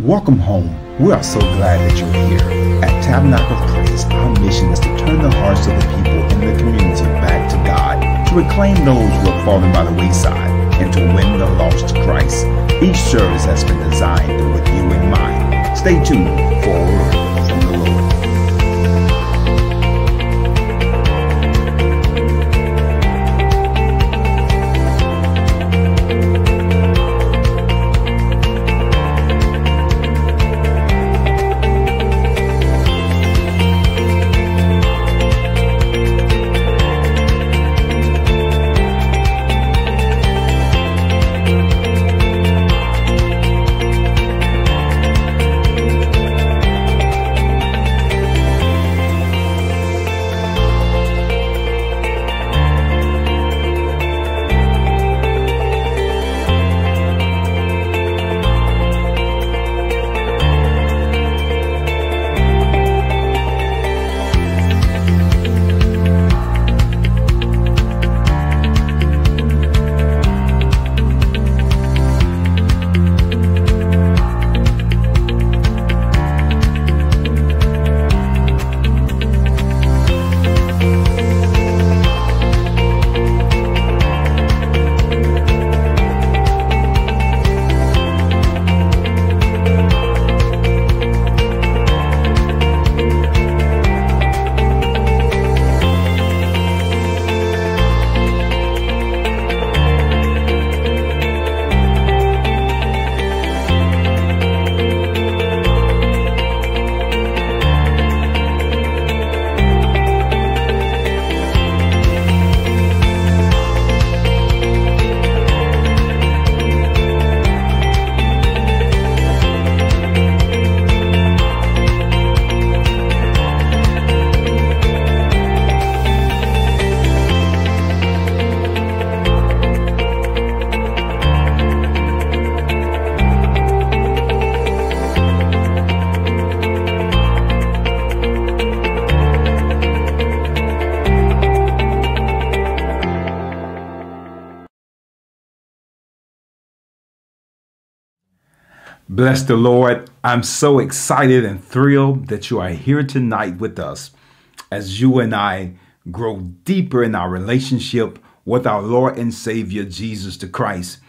Welcome home. We are so glad that you're here. At Tabernacle Praise, our mission is to turn the hearts of the people in the community back to God, to reclaim those who have fallen by the wayside, and to win the lost to Christ. Each service has been designed with you in mind. Stay tuned for Bless the Lord. I'm so excited and thrilled that you are here tonight with us as you and I grow deeper in our relationship with our Lord and Savior Jesus the Christ.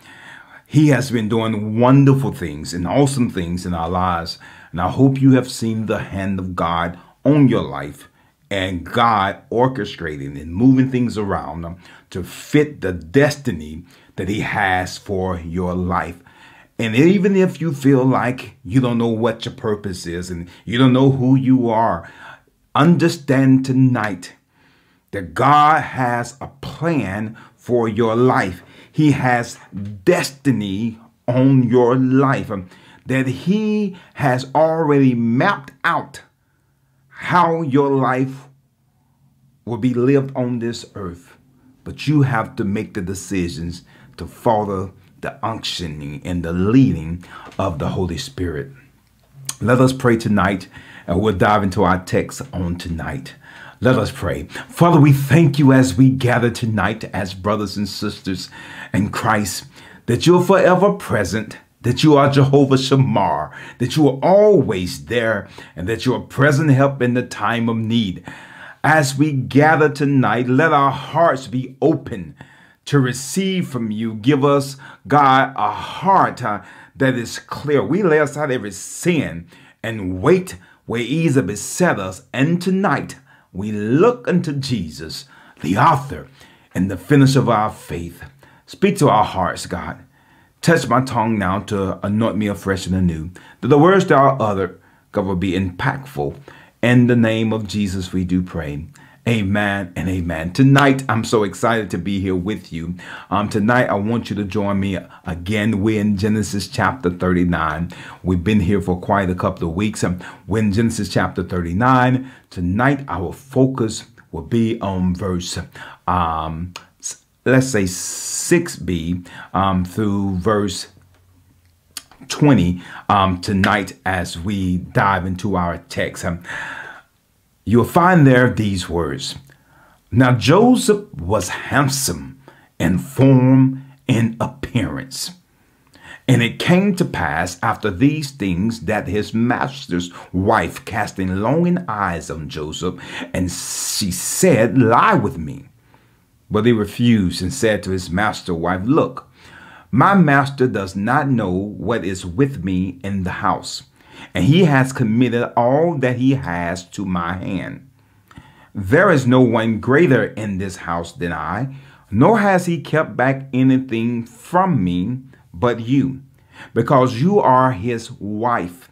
He has been doing wonderful things and awesome things in our lives. And I hope you have seen the hand of God on your life and God orchestrating and moving things around to fit the destiny that He has for your life. And even if you feel like you don't know what your purpose is and you don't know who you are, understand tonight that God has a plan for your life. He has destiny on your life um, that He has already mapped out how your life will be lived on this earth. But you have to make the decisions to follow the unctioning and the leading of the Holy Spirit. Let us pray tonight, and we'll dive into our text on tonight. Let us pray. Father, we thank you as we gather tonight as brothers and sisters in Christ, that you're forever present, that you are Jehovah Shammah, that you are always there, and that you're present help in the time of need. As we gather tonight, let our hearts be open to receive from you. Give us, God, a heart uh, that is clear. We lay aside every sin and weight where ease beset us. And tonight we look unto Jesus, the author and the finisher of our faith. Speak to our hearts, God. Touch my tongue now to anoint me afresh and anew. That the words that are uttered, God, will be impactful. In the name of Jesus, we do pray. Amen and amen. Tonight, I'm so excited to be here with you. Um, tonight, I want you to join me again. We're in Genesis chapter 39. We've been here for quite a couple of weeks. Um, we're in Genesis chapter 39. Tonight, our focus will be on verse, um, let's say 6b um, through verse 20 um, tonight as we dive into our text. Um, you'll find there these words. Now Joseph was handsome in form and appearance, And it came to pass after these things that his master's wife casting longing eyes on Joseph, and she said, Lie with me. But he refused and said to his master's wife, Look, my master does not know what is with me in the house, and he has committed all that he has to my hand. There is no one greater in this house than I, nor has he kept back anything from me but you, because you are his wife.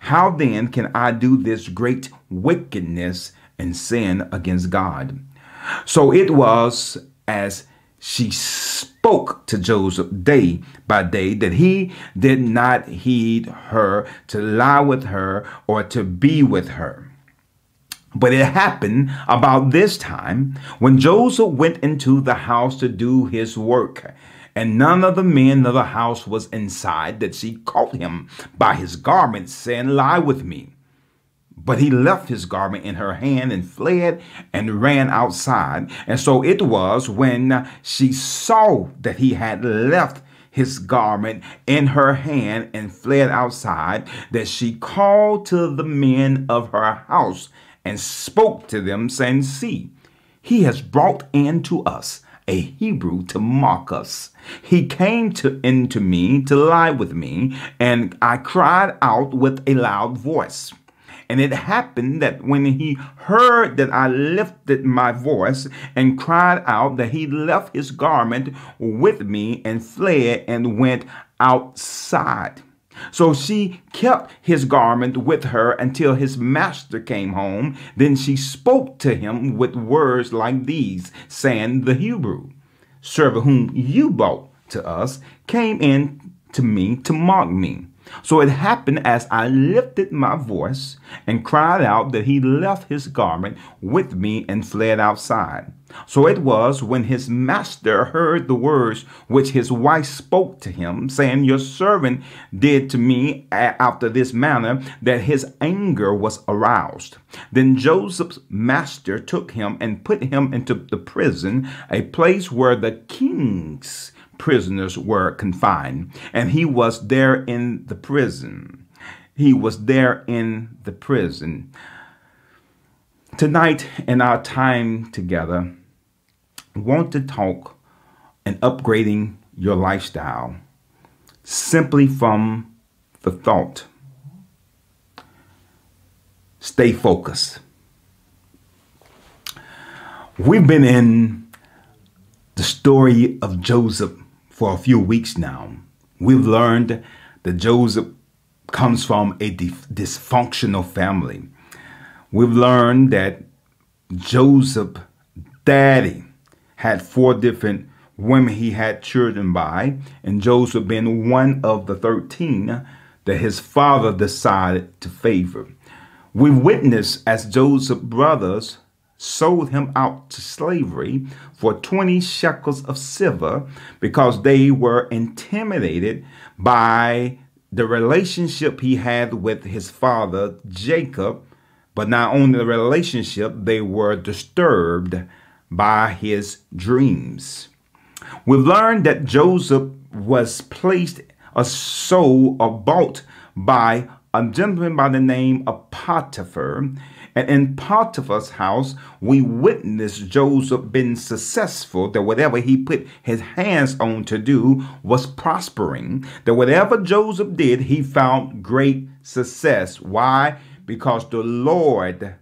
How then can I do this great wickedness and sin against God? So it was as she spoke to Joseph day by day that he did not heed her to lie with her or to be with her. But it happened about this time when Joseph went into the house to do his work and none of the men of the house was inside, that she caught him by his garment, saying, Lie with me. But he left his garment in her hand and fled and ran outside. And so it was when she saw that he had left his garment in her hand and fled outside that she called to the men of her house and spoke to them, saying, See, he has brought in to us a Hebrew to mock us. He came to into me to lie with me, and I cried out with a loud voice. And it happened that when he heard that I lifted my voice and cried out, that he left his garment with me and fled and went outside. So she kept his garment with her until his master came home. Then she spoke to him with words like these, saying, The Hebrew servant whom you brought to us came in to me to mock me. So it happened as I lifted my voice and cried out that he left his garment with me and fled outside. So it was when his master heard the words which his wife spoke to him, saying, Your servant did to me after this manner, that his anger was aroused. Then Joseph's master took him and put him into the prison, a place where the king's prisoners were confined, and he was there in the prison. He was there in the prison. Tonight, in our time together, want to talk and upgrading your lifestyle simply from the thought. Stay focused. We've been in the story of Joseph for a few weeks now, we've learned that Joseph comes from a dysfunctional family. We've learned that Joseph, daddy, had four different women he had children by, and Joseph being one of the 13 that his father decided to favor. We witness as Joseph's brothers sold him out to slavery for 20 shekels of silver because they were intimidated by the relationship he had with his father Jacob. But not only the relationship, they were disturbed by his dreams. We've learned that Joseph was placed a soul or bought by a gentleman by the name of Potiphar and in Potiphar's house, we witness Joseph being successful, that whatever he put his hands on to do was prospering, that whatever Joseph did, he found great success. Why? Because the Lord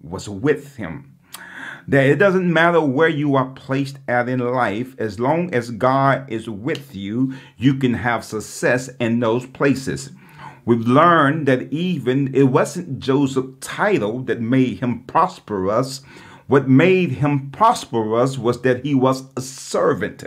was with him that it doesn't matter where you are placed at in life, as long as God is with you, you can have success in those places. We've learned that even it wasn't Joseph's title that made him prosperous. What made him prosperous was that he was a servant.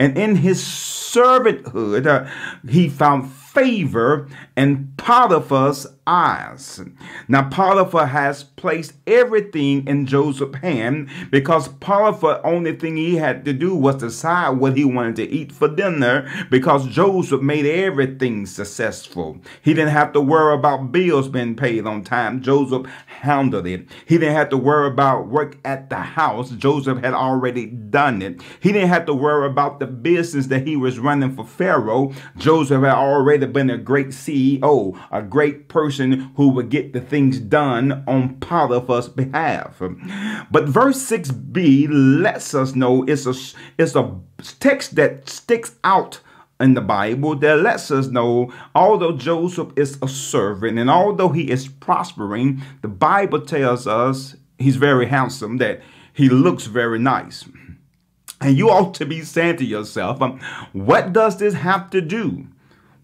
And in his servanthood, uh, he found favor in Potiphar's eyes. Now, Potiphar has placed everything in Joseph's hand because Potiphar, only thing he had to do was decide what he wanted to eat for dinner because Joseph made everything successful. He didn't have to worry about bills being paid on time. Joseph handled it. He didn't have to worry about work at the house. Joseph had already done it. He didn't have to worry about the business that he was running for Pharaoh. Joseph had already been a great CEO, a great person person who would get the things done on Potiphar's behalf. But verse 6b lets us know it's a, it's a text that sticks out in the Bible that lets us know although Joseph is a servant and although he is prospering, the Bible tells us he's very handsome, that he looks very nice. And you ought to be saying to yourself, um, what does this have to do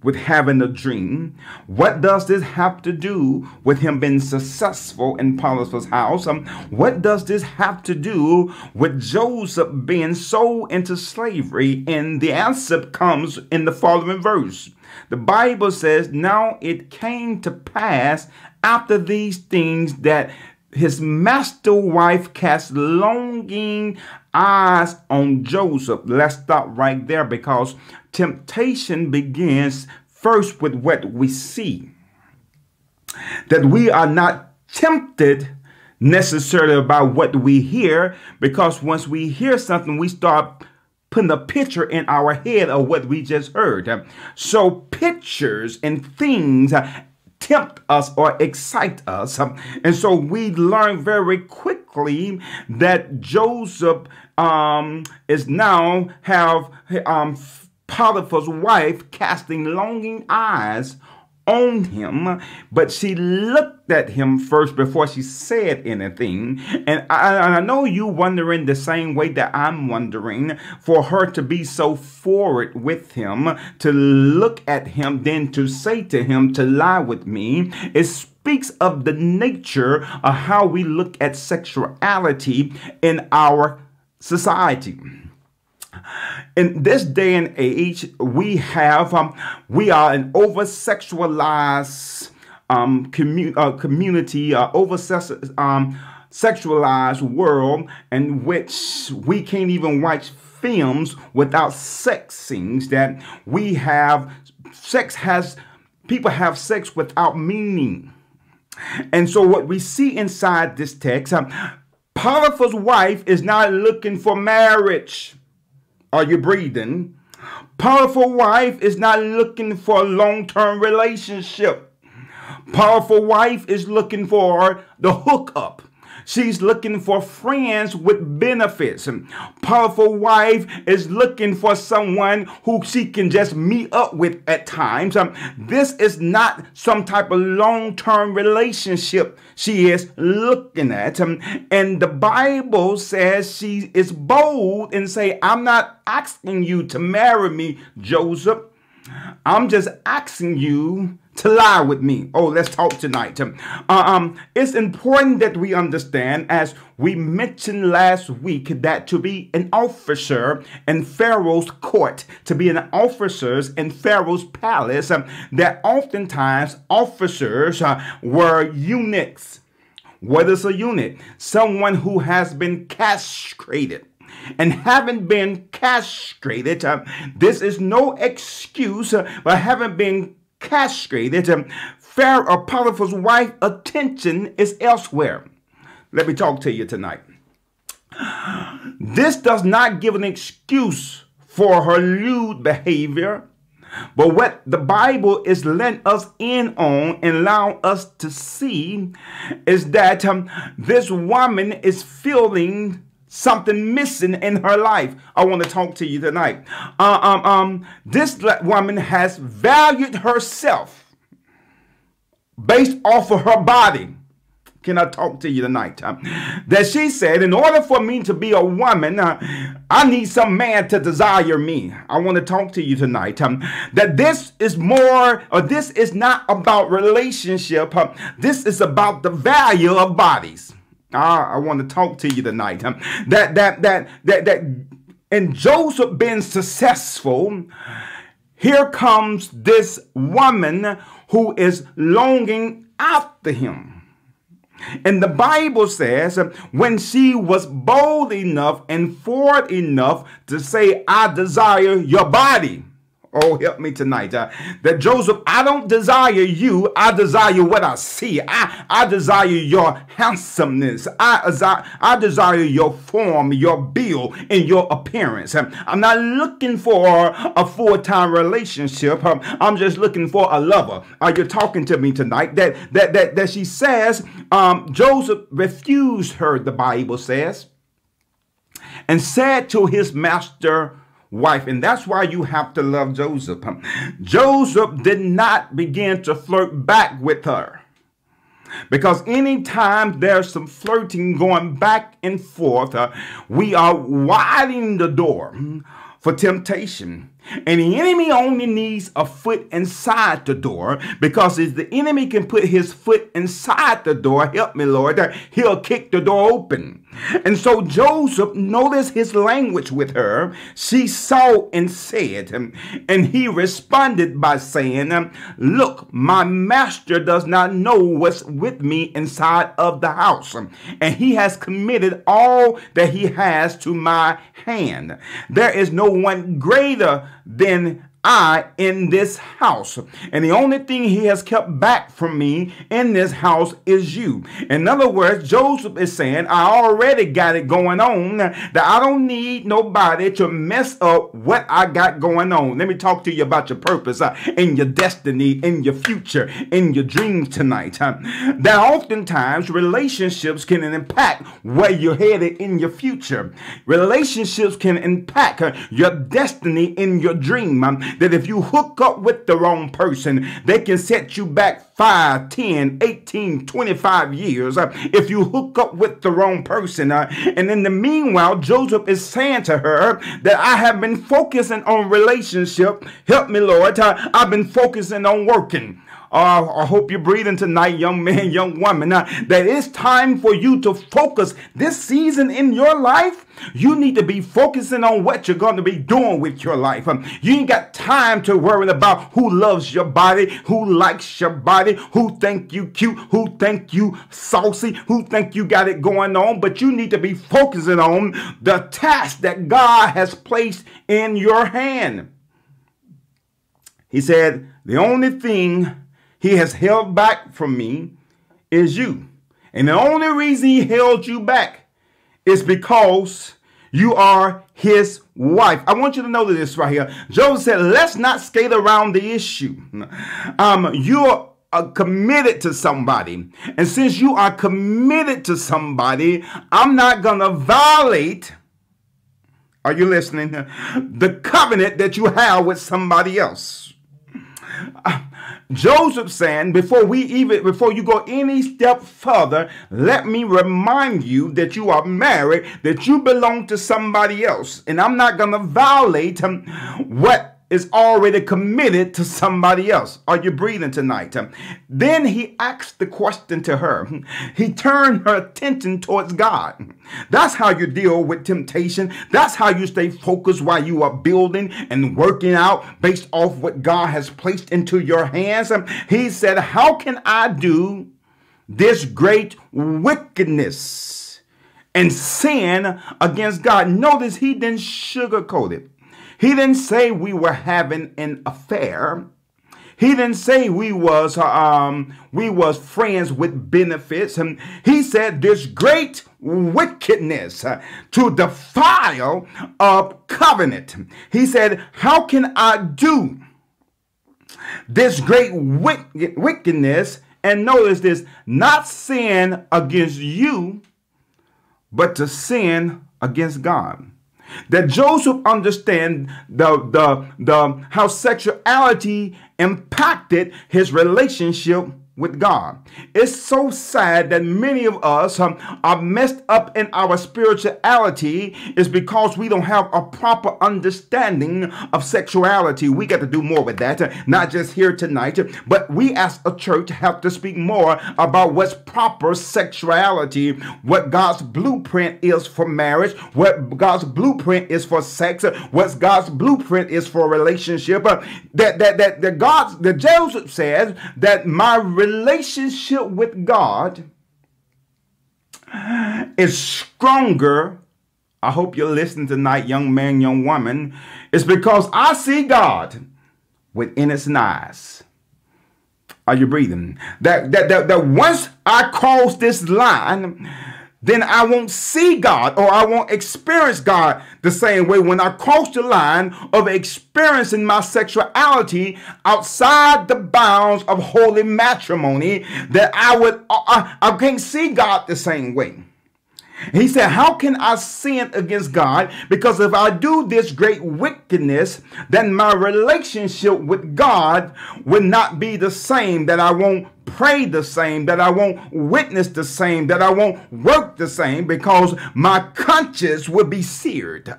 with having a dream? What does this have to do with him being successful in Potiphar's house? Um, what does this have to do with Joseph being sold into slavery? And the answer comes in the following verse. The Bible says, Now it came to pass after these things that his master wife cast longing eyes on Joseph. Let's stop right there because temptation begins first with what we see. That we are not tempted necessarily about what we hear because once we hear something, we start putting a picture in our head of what we just heard. So pictures and things tempt us or excite us. And so we learn very quickly that Joseph um, is now have um, Potiphar's wife casting longing eyes on him, but she looked at him first before she said anything. And I, I, know you wondering the same way that I'm wondering for her to be so forward with him, to look at him, then to say to him to lie with me. It speaks of the nature of how we look at sexuality in our society in this day and age, we have um, we are an over sexualized um, commu- uh, community, uh, over um, sexualized world in which we can't even watch films without sex scenes. That we have sex has people have sex without meaning. And so, what we see inside this text, um, Potiphar's wife is not looking for marriage. Are you breathing? Potiphar wife is not looking for a long-term relationship. Powerful wife is looking for the hookup. She's looking for friends with benefits. Potiphar wife is looking for someone who she can just meet up with at times. Um, this is not some type of long-term relationship she is looking at. Um, and the Bible says she is bold and say, I'm not asking you to marry me, Joseph. I'm just asking you to lie with me. Oh, let's talk tonight. Um, uh, um, it's important that we understand, as we mentioned last week, that to be an officer in Pharaoh's court, to be an officer in Pharaoh's palace, um, that oftentimes officers uh, were eunuchs. What is a eunuch? Someone who has been castrated and having been castrated, uh, this is no excuse, uh, but having been castrated, um, Pharaoh Potiphar's wife attention is elsewhere. Let me talk to you tonight. This does not give an excuse for her lewd behavior, but what the Bible is letting us in on and allowing us to see is that um, this woman is feeling something missing in her life. I want to talk to you tonight. Uh, um, um, this woman has valued herself based off of her body. Can I talk to you tonight? Uh, that she said, in order for me to be a woman, uh, I need some man to desire me. I want to talk to you tonight. Um, that this is more, or this is not about relationship. Uh, this is about the value of bodies. Ah, I want to talk to you tonight. Um, that that that that that and Joseph being successful, here comes this woman who is longing after him. And the Bible says when she was bold enough and forward enough to say, I desire your body. Oh, help me tonight. Uh, that Joseph, I don't desire you. I desire what I see. I, I desire your handsomeness. I, desire, I desire your form, your build, and your appearance. Um, I'm not looking for a full-time relationship. Um, I'm just looking for a lover. Are you talking to me tonight? That that that, that she says um, Joseph refused her, the Bible says, and said to his master, wife. And that's why you have to love Joseph. Joseph did not begin to flirt back with her. Because anytime there's some flirting going back and forth, uh, we are widening the door for temptation. And the enemy only needs a foot inside the door because if the enemy can put his foot inside the door, help me, Lord, he'll kick the door open. And so Joseph noticed his language with her. She saw and said, and he responded by saying, Look, my master does not know what's with me inside of the house, and he has committed all that he has to my hand. There is no one greater than I in this house. And the only thing he has kept back from me in this house is you. In other words, Joseph is saying, I already got it going on, that I don't need nobody to mess up what I got going on. Let me talk to you about your purpose uh, in your destiny, in your future, in your dreams tonight. Uh, that oftentimes relationships can impact where you're headed in your future. Relationships can impact uh, your destiny in your dream. Um, that if you hook up with the wrong person, they can set you back 5, 10, 18, 25 years uh, if you hook up with the wrong person. Uh, and in the meanwhile, Joseph is saying to her that I have been focusing on relationship. Help me, Lord. Uh, I've been focusing on working. Uh, I hope you're breathing tonight, young man, young woman. Uh, that it's time for you to focus this season in your life. You need to be focusing on what you're going to be doing with your life. Um, you ain't got time to worry about who loves your body, who likes your body, who think you cute, who think you saucy, who think you got it going on. But you need to be focusing on the task that God has placed in your hand. He said, the only thing he has held back from me is you. And the only reason he held you back is because you are his wife. I want you to know this right here. Joseph said, let's not skate around the issue. Um, you're committed to somebody. And since you are committed to somebody, I'm not going to violate, are you listening? The covenant that you have with somebody else. Joseph saying, before we even, before you go any step further, let me remind you that you are married, that you belong to somebody else. And I'm not going to violate um, what is already committed to somebody else. Are you breathing tonight? Then he asked the question to her. He turned her attention towards God. That's how you deal with temptation. That's how you stay focused while you are building and working out based off what God has placed into your hands. He said, How can I do this great wickedness and sin against God? Notice he didn't sugarcoat it. He didn't say we were having an affair. He didn't say we was um we was friends with benefits. And he said this great wickedness uh, to defile a covenant. He said, "How can I do this great wickedness?" And notice this: not sin against you, but to sin against God that Joseph understand the, the, the, how sexuality impacted his relationship with God. It's so sad that many of us um, are messed up in our spirituality is because we don't have a proper understanding of sexuality. We got to do more with that, not just here tonight, but we as a church have to speak more about what's proper sexuality, what God's blueprint is for marriage, what God's blueprint is for sex, what God's blueprint is for relationship. That that that the God, the Joseph says that my relationship with God is stronger. I hope you're listening tonight, young man, young woman. It's because I see God with innocent eyes. Are you breathing? That, that, that, that once I cross this line, then I won't see God or I won't experience God the same way when I cross the line of experiencing my sexuality outside the bounds of holy matrimony that I would I, I can't see God the same way. He said, How can I sin against God? Because if I do this great wickedness, then my relationship with God will not be the same, that I won't pray the same, that I won't witness the same, that I won't work the same because my conscience will be seared.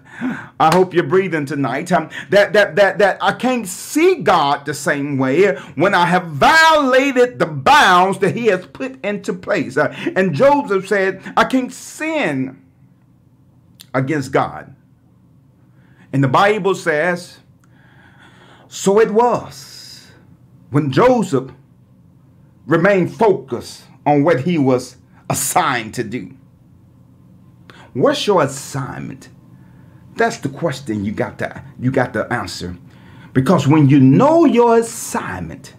I hope you're breathing tonight. Um, that, that, that, that I can't see God the same way when I have violated the bounds that he has put into place. Uh, and Joseph said, I can't sin against God. And the Bible says, so it was when Joseph remain focused on what he was assigned to do. What's your assignment? That's the question you got to you got to answer. Because when you know your assignment,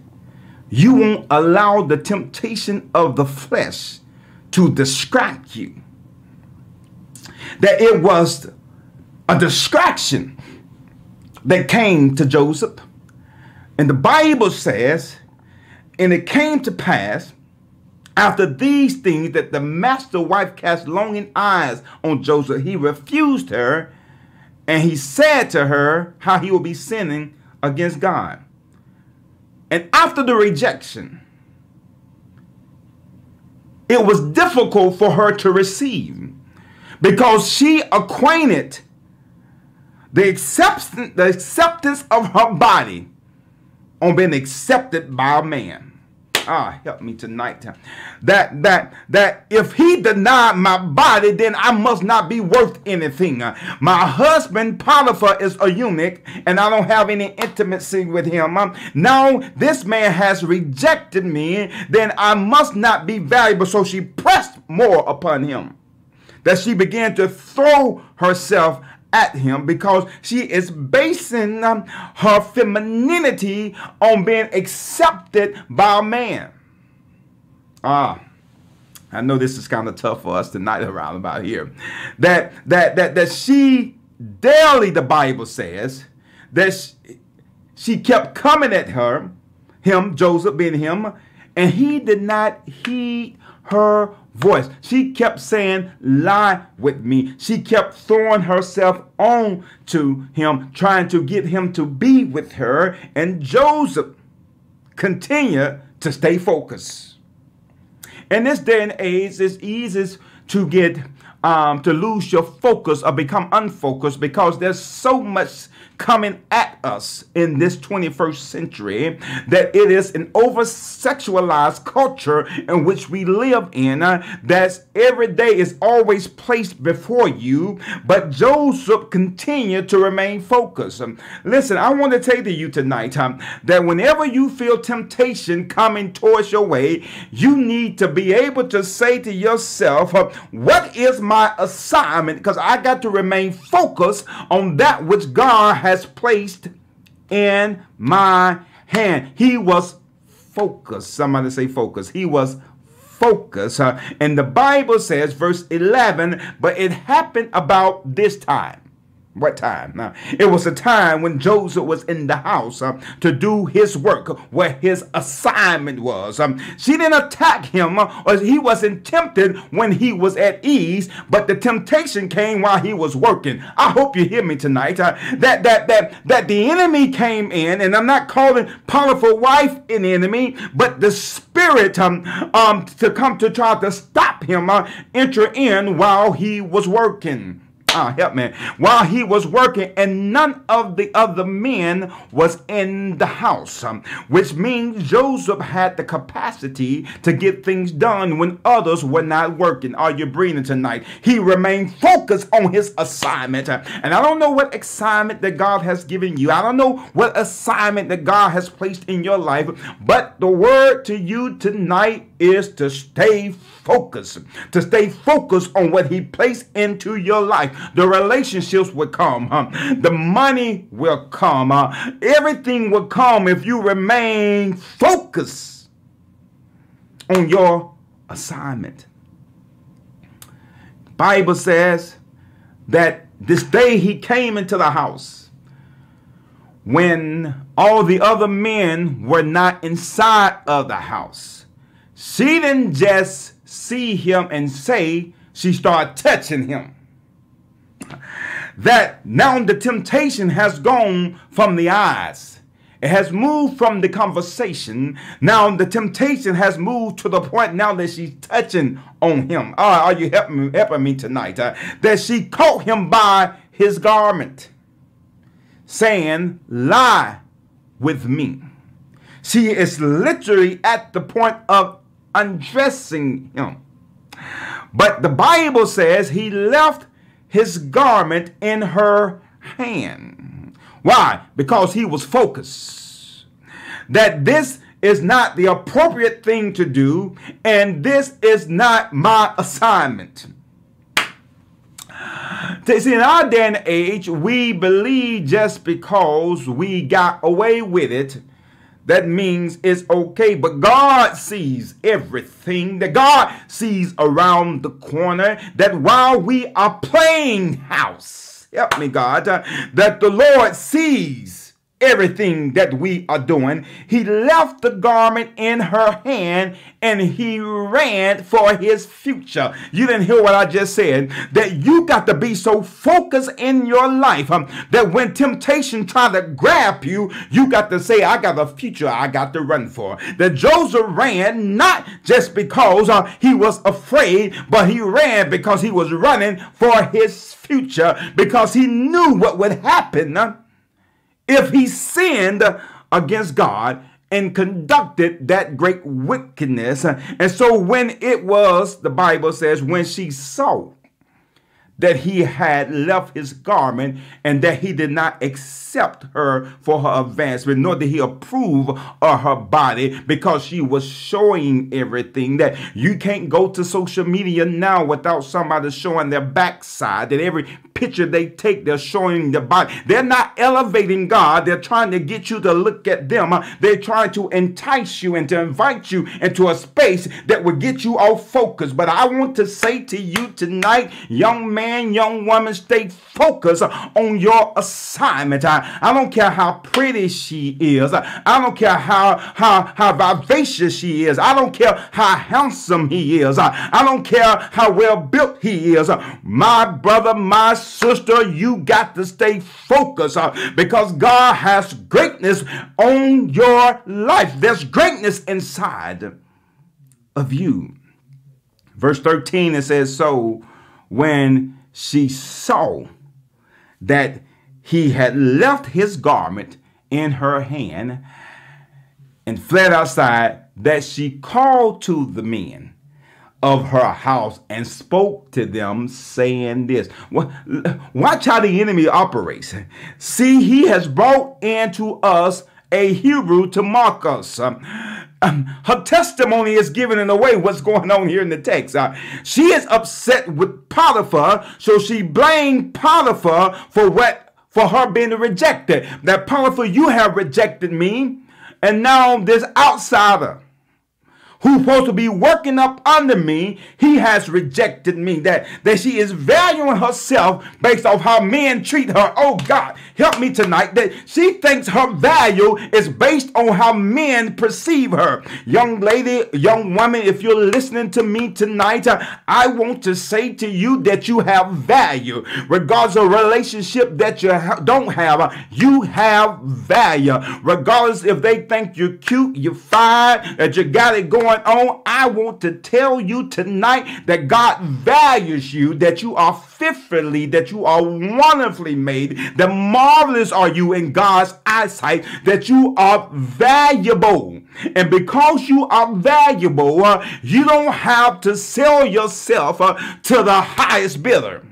you won't allow the temptation of the flesh to distract you. That it was a distraction that came to Joseph. And the Bible says and it came to pass after these things that the master wife cast longing eyes on Joseph. He refused her, and he said to her how he would be sinning against God. And after the rejection, it was difficult for her to receive because she acquainted the acceptance, the acceptance of her body on being accepted by a man. Ah, help me tonight. That that that if he denied my body, then I must not be worth anything. My husband Potiphar is a eunuch, and I don't have any intimacy with him. Now this man has rejected me, then I must not be valuable. So she pressed more upon him. That she began to throw herself at him because she is basing um, her femininity on being accepted by a man. Ah. I know this is kind of tough for us tonight around about here. That that that that she daily the Bible says that she, she kept coming at her, him Joseph being him, and he did not heed her voice. She kept saying, lie with me. She kept throwing herself on to him, trying to get him to be with her. And Joseph continued to stay focused. In this day and age, it's easy to get um, to lose your focus or become unfocused because there's so much coming at us in this 21st century that it is an over sexualized culture in which we live in uh, every day is always placed before you but joseph continued to remain focused. Um, listen i want to tell you tonight um, that whenever you feel temptation coming towards your way you need to be able to say to yourself uh, what is my assignment because i got to remain focused on that which god has placed in my hand. He was focused. Somebody say focus. He was focused. And the Bible says, verse 11, but it happened about this time. What time? Now, it was a time when Joseph was in the house uh, to do his work, where his assignment was. Um, she didn't attack him, uh, or he wasn't tempted when he was at ease, but the temptation came while he was working. I hope you hear me tonight. Uh, that that that that the enemy came in, and I'm not calling powerful wife an enemy, but the spirit um, um to come to try to stop him uh, enter in while he was working. Ah, help me. While he was working, and none of the other men was in the house, um, which means Joseph had the capacity to get things done when others were not working. Are you breathing tonight? He remained focused on his assignment. And I don't know what assignment that God has given you. I don't know what assignment that God has placed in your life, but the word to you tonight is to stay focused, to stay focused on what He placed into your life. The relationships will come, huh? the money will come, huh? everything will come if you remain focused on your assignment. Bible says that this day he came into the house when all the other men were not inside of the house. She didn't just see him and say, she started touching him. That now the temptation has gone from the eyes. It has moved from the conversation. Now the temptation has moved to the point now that she's touching on him. Oh, are you helping me, helping me tonight? Uh, that she caught him by his garment, saying, Lie with me. She is literally at the point of undressing him. But the Bible says he left his garment in her hand. Why? Because he was focused. That this is not the appropriate thing to do, and this is not my assignment. See, in our day and age, we believe just because we got away with it that means it's okay. But God sees everything, that God sees around the corner, that while we are playing house, help me, God, uh, that the Lord sees everything that we are doing. He left the garment in her hand and he ran for his future. You didn't hear what I just said. That you got to be so focused in your life um, that when temptation try to grab you, you got to say, I got a future I got to run for. That Joseph ran not just because uh, he was afraid, but he ran because he was running for his future because he knew what would happen. Uh, if he sinned against God and conducted that great wickedness. And so when it was, the Bible says, when she saw that he had left his garment and that he did not accept her for her advancement, nor did he approve of her body because she was showing everything that you can't go to social media now without somebody showing their backside, that every picture they take, they're showing the body. They're not elevating God. They're trying to get you to look at them. They're trying to entice you and to invite you into a space that will get you off focus. But I want to say to you tonight, young man, man, young woman, stay focused on your assignment. I, I don't care how pretty she is. I don't care how, how, how vivacious she is. I don't care how handsome he is. I, I don't care how well built he is. My brother, my sister, you got to stay focused uh, because God has greatness on your life. There's greatness inside of you. Verse 13, it says, So when she saw that he had left his garment in her hand and fled outside, that she called to the men of her house and spoke to them, saying this. Watch how the enemy operates. See, he has brought into us a Hebrew to mock us. Um, her testimony is given in a way what's going on here in the text. Uh, she is upset with Potiphar, so she blamed Potiphar for what for her being rejected. That Potiphar, you have rejected me, and now this outsider who's supposed to be working up under me, he has rejected me. That, that she is valuing herself based off how men treat her. Oh God, help me tonight. That she thinks her value is based on how men perceive her. Young lady, young woman, if you're listening to me tonight, uh, I want to say to you that you have value. Regardless of relationship that you ha- don't have, uh, you have value. Regardless if they think you're cute, you're fine, that you got it going on, I want to tell you tonight that God values you, that you are fearfully, that you are wonderfully made, that marvelous are you in God's eyesight, that you are valuable. And because you are valuable, uh, you don't have to sell yourself uh, to the highest bidder.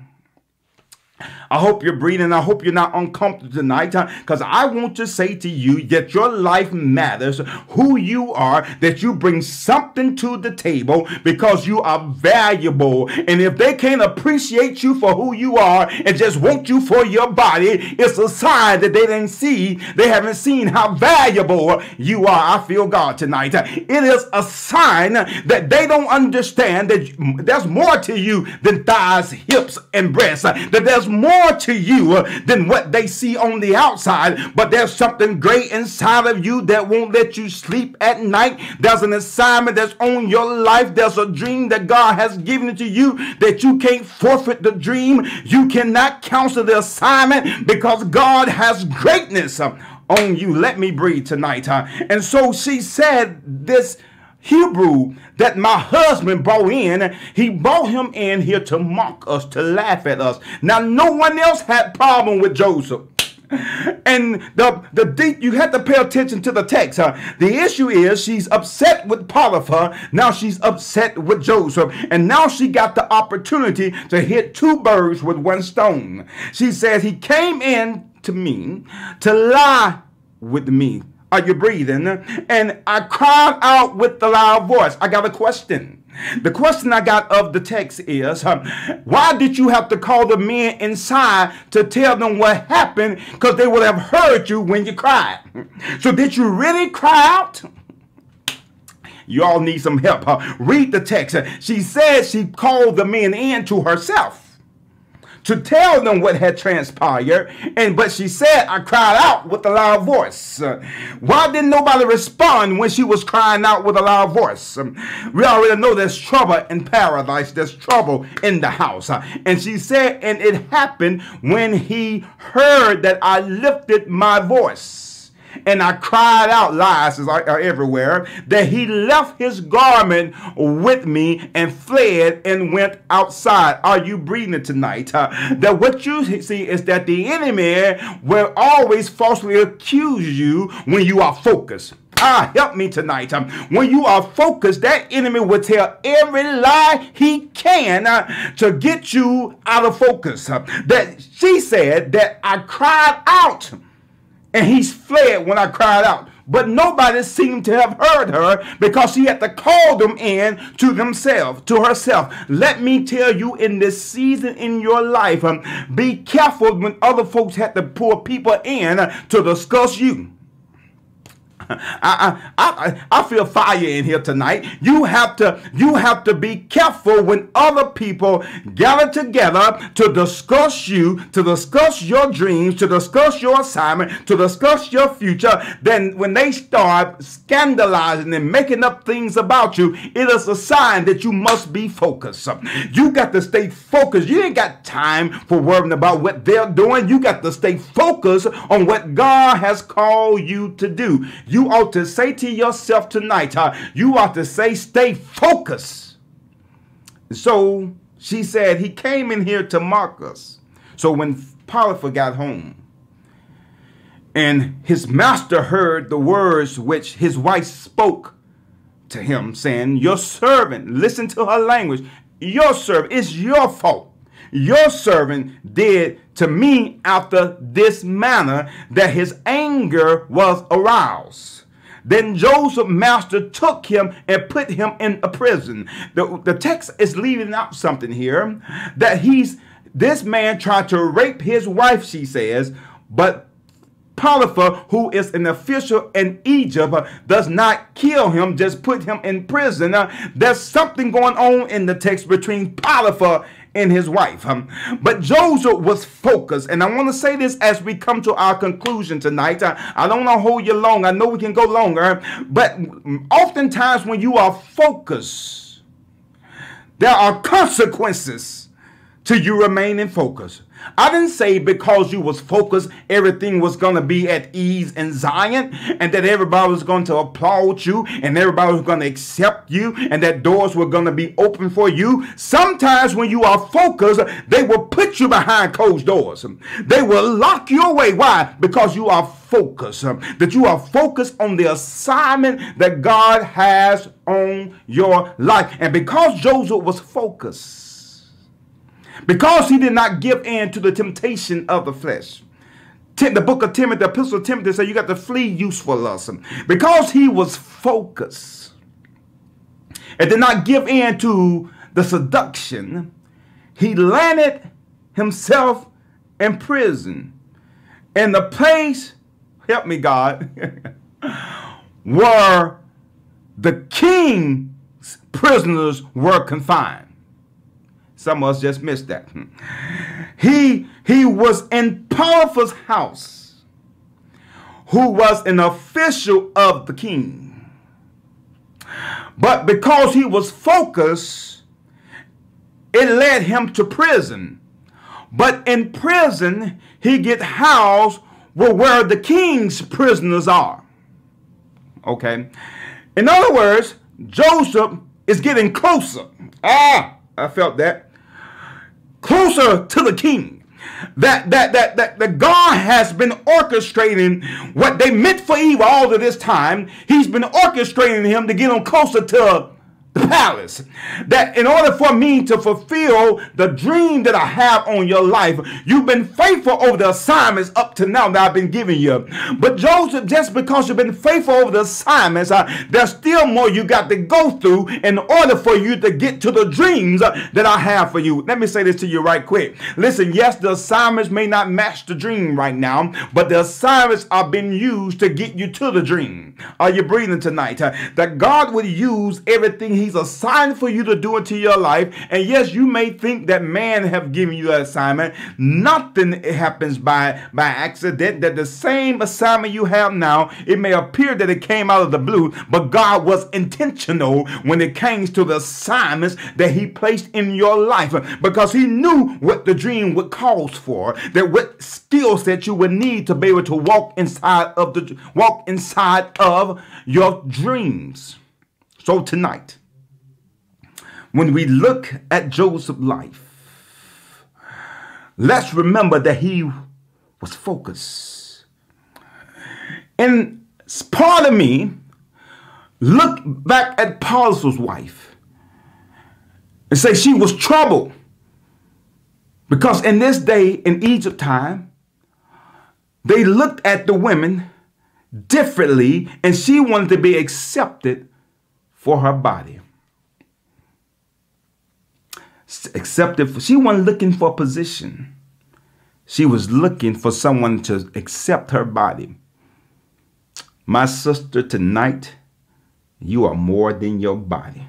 I hope you're breathing. I hope you're not uncomfortable tonight because I want to say to you that your life matters, who you are, that you bring something to the table because you are valuable. And if they can't appreciate you for who you are and just want you for your body, it's a sign that they didn't see, they haven't seen how valuable you are. I feel God tonight. It is a sign that they don't understand that there's more to you than thighs, hips, and breasts, that there's more more to you than what they see on the outside, but there's something great inside of you that won't let you sleep at night. There's an assignment that's on your life. There's a dream that God has given to you that you can't forfeit the dream. You cannot cancel the assignment because God has greatness on you. Let me breathe tonight. Huh? And so she said this Hebrew that my husband brought in, he brought him in here to mock us, to laugh at us. Now, no one else had problem with Joseph. And the the deep you have to pay attention to the text. Huh? The issue is she's upset with Potiphar. Now she's upset with Joseph. And now she got the opportunity to hit two birds with one stone. She says he came in to me to lie with me are you breathing? And I cried out with the loud voice. I got a question. The question I got of the text is why did you have to call the men inside to tell them what happened? Because they would have heard you when you cried. So, did you really cry out? You all need some help. Huh? Read the text. She said she called the men in to herself to tell them what had transpired. And but she said, I cried out with a loud voice. Why didn't nobody respond when she was crying out with a loud voice? We already know there's trouble in paradise, there's trouble in the house. And she said, and it happened when he heard that I lifted my voice and I cried out, lies are everywhere, that he left his garment with me and fled and went outside. Are you breathing tonight? Uh, that what you see is that the enemy will always falsely accuse you when you are focused. Ah, help me tonight. Um, when you are focused, that enemy will tell every lie he can uh, to get you out of focus. Uh, that she said that I cried out and he fled when I cried out. But nobody seemed to have heard her because she had to call them in to themselves, to herself. Let me tell you in this season in your life, um, be careful when other folks had to pull people in to discuss you. I, I, I, feel fire in here tonight. You have to you have to be careful when other people gather together to discuss you, to discuss your dreams, to discuss your assignment, to discuss your future. Then when they start scandalizing and making up things about you, it is a sign that you must be focused. You got to stay focused. You ain't got time for worrying about what they're doing. You got to stay focused on what God has called you to do. You you ought to say to yourself tonight, uh, you ought to say, stay focused. So she said, he came in here to mock us. So when Potiphar got home, and his master heard the words which his wife spoke to him, saying, Your servant, listen to her language, your servant, it's your fault your servant did to me after this manner that his anger was aroused. Then Joseph master took him and put him in a prison. The, the text is leaving out something here that he's this man tried to rape his wife, she says, but Potiphar, who is an official in Egypt, does not kill him, just put him in prison. Uh, there's something going on in the text between Potiphar and his wife. Um, but Joseph was focused. And I want to say this as we come to our conclusion tonight. Uh, I don't want to hold you long. I know we can go longer. But oftentimes when you are focused, there are consequences to you remaining focused. I didn't say because you was focused, everything was going to be at ease in Zion and that everybody was going to applaud you and everybody was going to accept you and that doors were going to be open for you. Sometimes when you are focused, they will put you behind closed doors. They will lock you away. Why? Because you are focused. That you are focused on the assignment that God has on your life. And because Joseph was focused, because he did not give in to the temptation of the flesh. The book of Timothy, the epistle of Timothy said you got to flee useful lust. Because he was focused and did not give in to the seduction, he landed himself in prison in the place, help me God, where the king's prisoners were confined. Some of us just missed that. He, he was in Potiphar's house, who was an official of the king. But because he was focused, it led him to prison. But in prison, he get housed where, where the king's prisoners are. Okay. In other words, Joseph is getting closer. Ah, I felt that closer to the king. That that that that, that God has been orchestrating what they meant for evil all of this time. He's been orchestrating him to get them closer to the palace. That in order for me to fulfill the dream that I have on your life, you've been faithful over the assignments up to now that I've been giving you. But Joseph, just because you've been faithful over the assignments, uh, there's still more you got to go through in order for you to get to the dreams uh, that I have for you. Let me say this to you right quick. Listen, yes, the assignments may not match the dream right now, but the assignments are being used to get you to the dream. Are you breathing tonight? Uh, that God would use everything he's assigned for you to do into your life. And yes, you may think that man have given you an assignment. Nothing happens by, by accident. That the same assignment you have now, it may appear that it came out of the blue, but God was intentional when it came to the assignments that he placed in your life because he knew what the dream would cause for, that what skill set you would need to be able to walk inside of the walk inside of your dreams. So tonight, when we look at Joseph's life, let's remember that he was focused. And part of me look back at Potiphar's wife and say she was troubled because in this day in Egypt time, they looked at the women differently and she wanted to be accepted for her body accepted. She wasn't looking for a position. She was looking for someone to accept her body. My sister, tonight, you are more than your body.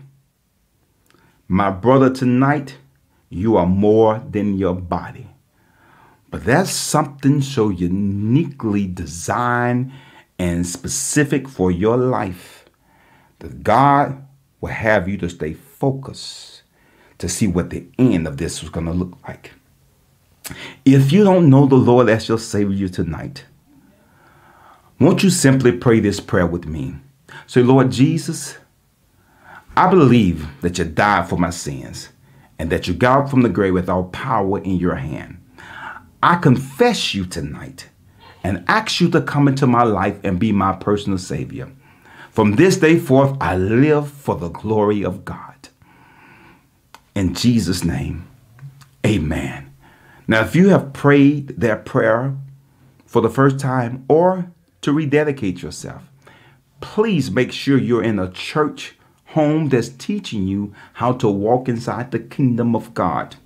My brother, tonight, you are more than your body. But that's something so uniquely designed and specific for your life that God will have you to stay focused to see what the end of this was going to look like. If you don't know the Lord as your Savior tonight, won't you simply pray this prayer with me? Say, Lord Jesus, I believe that you died for my sins and that you got up from the grave with all power in your hand. I confess you tonight and ask you to come into my life and be my personal Savior. From this day forth, I live for the glory of God. In Jesus' name, amen. Now, if you have prayed that prayer for the first time or to rededicate yourself, please make sure you're in a church home that's teaching you how to walk inside the kingdom of God.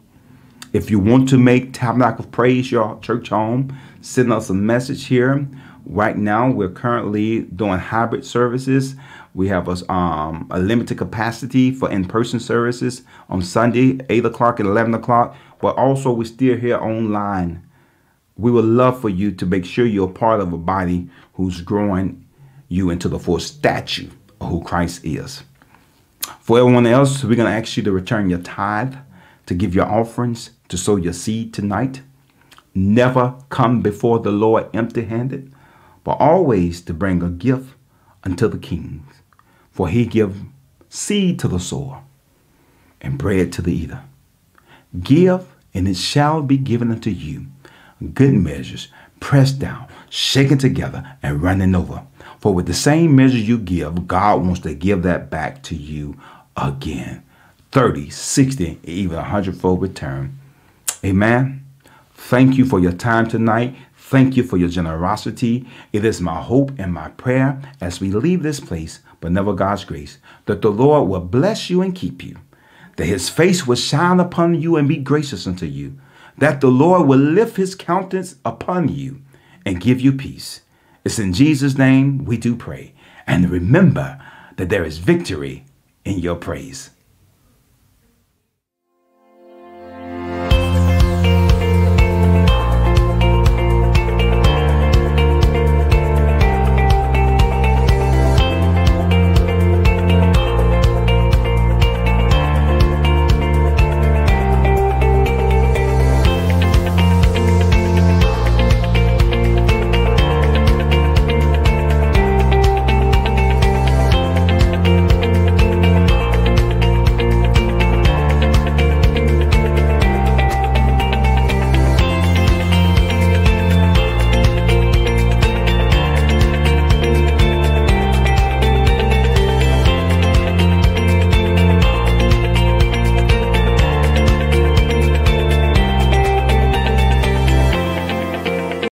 If you want to make Tabernacle of Praise your church home, send us a message here Right now, we're currently doing hybrid services. We have a, um, a limited capacity for in-person services on Sunday, 8 o'clock and 11 o'clock. But also, we're still here online. We would love for you to make sure you're part of a body who's growing you into the full statue of who Christ is. For everyone else, we're going to ask you to return your tithe, to give your offerings, to sow your seed tonight. Never come before the Lord empty handed, but always to bring a gift unto the kings. For he give seed to the sower and bread to the eater. Give, and it shall be given unto you. Good measures, pressed down, shaken together, and running over. For with the same measure you give, God wants to give that back to you again 30, 60, even a hundredfold return. Amen. Thank you for your time tonight. Thank you for your generosity. It is my hope and my prayer as we leave this place, but never God's grace, that the Lord will bless you and keep you, that his face will shine upon you and be gracious unto you, that the Lord will lift his countenance upon you and give you peace. It's in Jesus' name we do pray. And remember that there is victory in your praise.